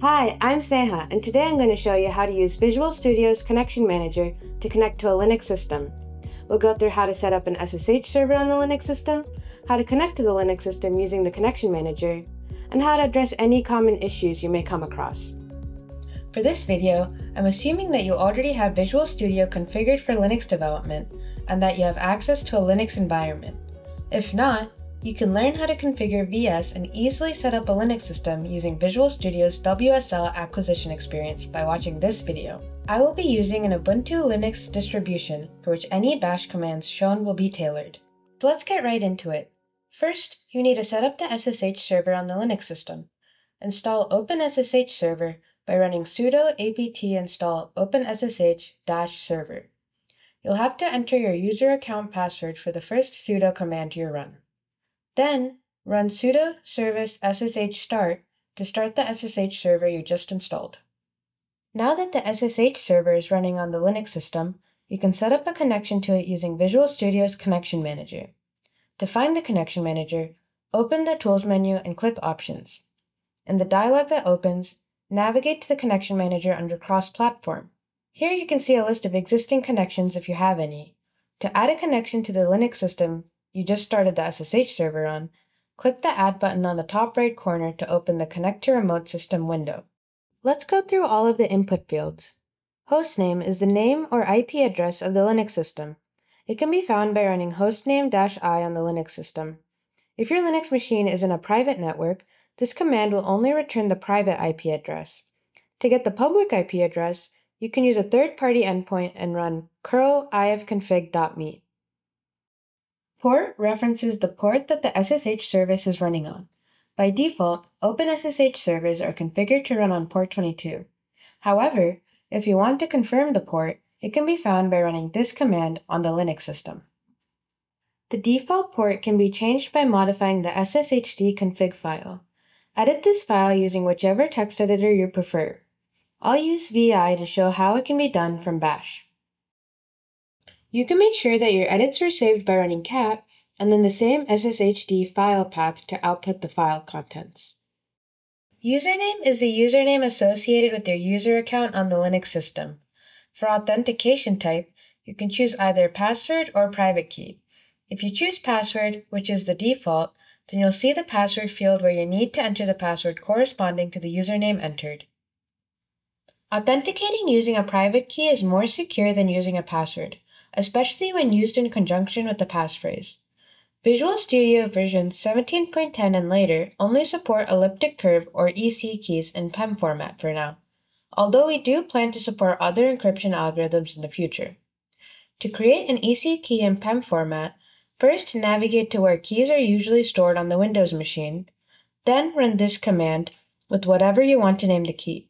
Hi, I'm Sneha, and today I'm going to show you how to use Visual Studio's Connection Manager to connect to a Linux system. We'll go through how to set up an SSH server on the Linux system, how to connect to the Linux system using the Connection Manager, and how to address any common issues you may come across. For this video, I'm assuming that you already have Visual Studio configured for Linux development and that you have access to a Linux environment. If not, you can learn how to configure VS and easily set up a Linux system using Visual Studio's WSL acquisition experience by watching this video. I will be using an Ubuntu Linux distribution for which any bash commands shown will be tailored. So let's get right into it. First, you need to set up the SSH server on the Linux system. Install OpenSSH server by running sudo apt install openssh-server. You'll have to enter your user account password for the first sudo command you run. Then, run sudo service ssh start to start the SSH server you just installed. Now that the SSH server is running on the Linux system, you can set up a connection to it using Visual Studio's Connection Manager. To find the Connection Manager, open the Tools menu and click Options. In the dialog that opens, navigate to the Connection Manager under Cross Platform. Here you can see a list of existing connections if you have any. To add a connection to the Linux system, you just started the SSH server on, click the Add button on the top right corner to open the Connect to Remote System window. Let's go through all of the input fields. Hostname is the name or IP address of the Linux system. It can be found by running hostname-i on the Linux system. If your Linux machine is in a private network, this command will only return the private IP address. To get the public IP address, you can use a third-party endpoint and run curl ifconfig.me. Port references the port that the SSH service is running on. By default, OpenSSH servers are configured to run on port 22. However, if you want to confirm the port, it can be found by running this command on the Linux system. The default port can be changed by modifying the sshd config file. Edit this file using whichever text editor you prefer. I'll use VI to show how it can be done from bash. You can make sure that your edits are saved by running cat and then the same SSHD file path to output the file contents. Username is the username associated with your user account on the Linux system. For authentication type, you can choose either password or private key. If you choose password, which is the default, then you'll see the password field where you need to enter the password corresponding to the username entered. Authenticating using a private key is more secure than using a password, especially when used in conjunction with the passphrase. Visual Studio versions 17.10 and later only support elliptic curve or EC keys in PEM format for now, although we do plan to support other encryption algorithms in the future. To create an EC key in PEM format, first navigate to where keys are usually stored on the Windows machine, then run this command with whatever you want to name the key.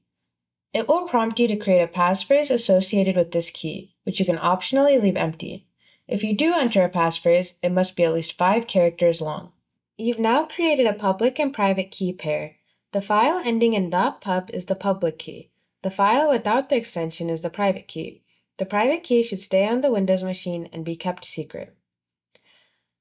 It will prompt you to create a passphrase associated with this key, which you can optionally leave empty. If you do enter a passphrase, it must be at least five characters long. You've now created a public and private key pair. The file ending in .pub is the public key. The file without the extension is the private key. The private key should stay on the Windows machine and be kept secret.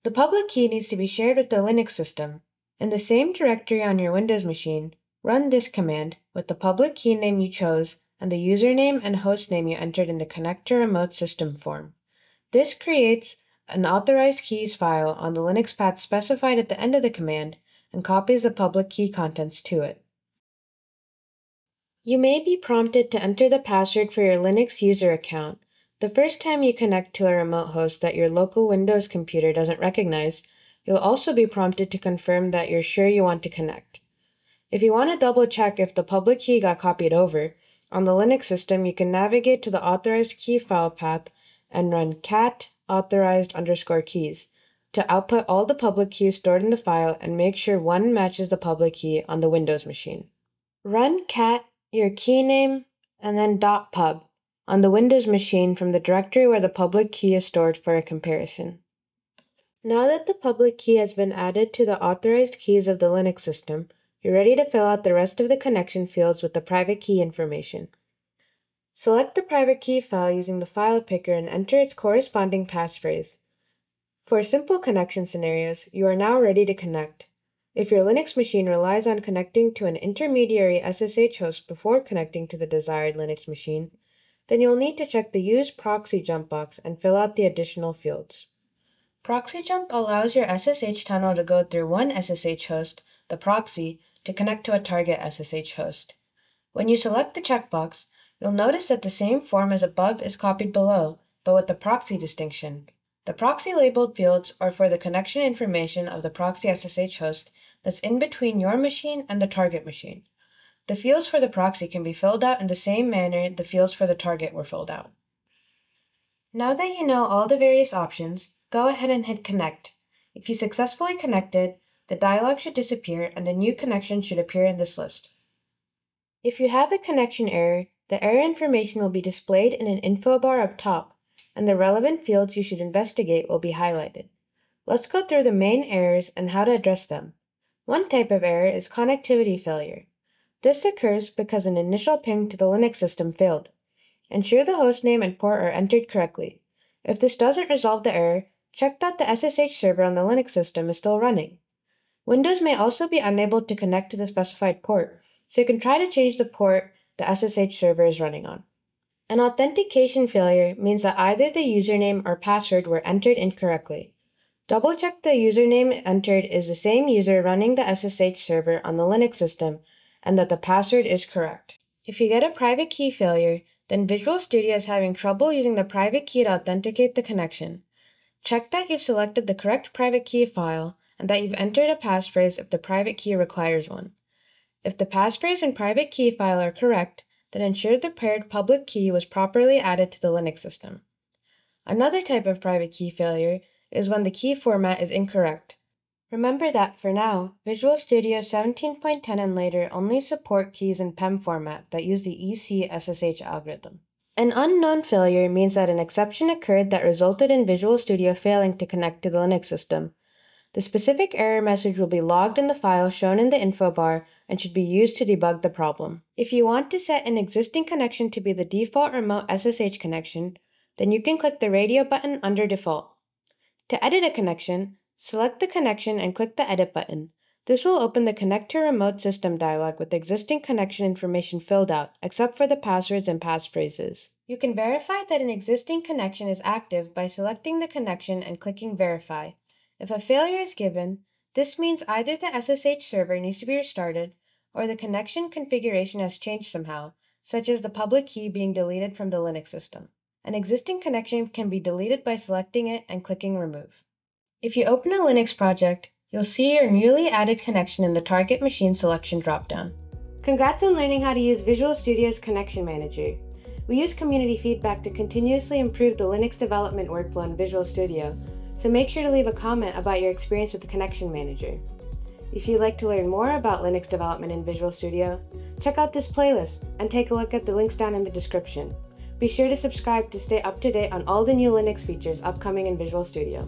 The public key needs to be shared with the Linux system. In the same directory on your Windows machine, run this command with the public key name you chose and the username and hostname you entered in the Connect to Remote System form. This creates an authorized keys file on the Linux path specified at the end of the command and copies the public key contents to it. You may be prompted to enter the password for your Linux user account. The first time you connect to a remote host that your local Windows computer doesn't recognize, you'll also be prompted to confirm that you're sure you want to connect. If you want to double check if the public key got copied over, on the Linux system you can navigate to the authorized key file path and run cat authorized underscore keys to output all the public keys stored in the file and make sure one matches the public key on the Windows machine. Run cat your key name and then dot .pub on the Windows machine from the directory where the public key is stored for a comparison. Now that the public key has been added to the authorized keys of the Linux system, you're ready to fill out the rest of the connection fields with the private key information. Select the private key file using the file picker and enter its corresponding passphrase. For simple connection scenarios, you are now ready to connect. If your Linux machine relies on connecting to an intermediary SSH host before connecting to the desired Linux machine, then you'll need to check the Use Proxy Jump box and fill out the additional fields. Proxy Jump allows your SSH tunnel to go through one SSH host, the proxy, to connect to a target SSH host. When you select the checkbox, you'll notice that the same form as above is copied below, but with the proxy distinction. The proxy labeled fields are for the connection information of the proxy SSH host that's in between your machine and the target machine. The fields for the proxy can be filled out in the same manner the fields for the target were filled out. Now that you know all the various options, go ahead and hit connect. If you successfully connected, the dialog should disappear and a new connection should appear in this list. If you have a connection error, the error information will be displayed in an info bar up top and the relevant fields you should investigate will be highlighted. Let's go through the main errors and how to address them. One type of error is connectivity failure. This occurs because an initial ping to the Linux system failed. Ensure the hostname and port are entered correctly. If this doesn't resolve the error, check that the SSH server on the Linux system is still running. Windows may also be unable to connect to the specified port, so you can try to change the port the SSH server is running on. An authentication failure means that either the username or password were entered incorrectly. Double check the username entered is the same user running the SSH server on the Linux system and that the password is correct. If you get a private key failure, then Visual Studio is having trouble using the private key to authenticate the connection. Check that you've selected the correct private key file and that you've entered a passphrase if the private key requires one. If the passphrase and private key file are correct, that ensured the paired public key was properly added to the Linux system. Another type of private key failure is when the key format is incorrect. Remember that for now, Visual Studio 17.10 and later only support keys in PEM format that use the EC SSH algorithm. An unknown failure means that an exception occurred that resulted in Visual Studio failing to connect to the Linux system, the specific error message will be logged in the file shown in the info bar and should be used to debug the problem. If you want to set an existing connection to be the default remote SSH connection, then you can click the radio button under default. To edit a connection, select the connection and click the edit button. This will open the Connect to Remote System dialog with existing connection information filled out, except for the passwords and passphrases. You can verify that an existing connection is active by selecting the connection and clicking Verify. If a failure is given, this means either the SSH server needs to be restarted or the connection configuration has changed somehow, such as the public key being deleted from the Linux system. An existing connection can be deleted by selecting it and clicking Remove. If you open a Linux project, you'll see your newly added connection in the target machine selection dropdown. Congrats on learning how to use Visual Studio's Connection Manager. We use community feedback to continuously improve the Linux development workflow in Visual Studio, so make sure to leave a comment about your experience with the Connection Manager. If you'd like to learn more about Linux development in Visual Studio, check out this playlist and take a look at the links down in the description. Be sure to subscribe to stay up to date on all the new Linux features upcoming in Visual Studio.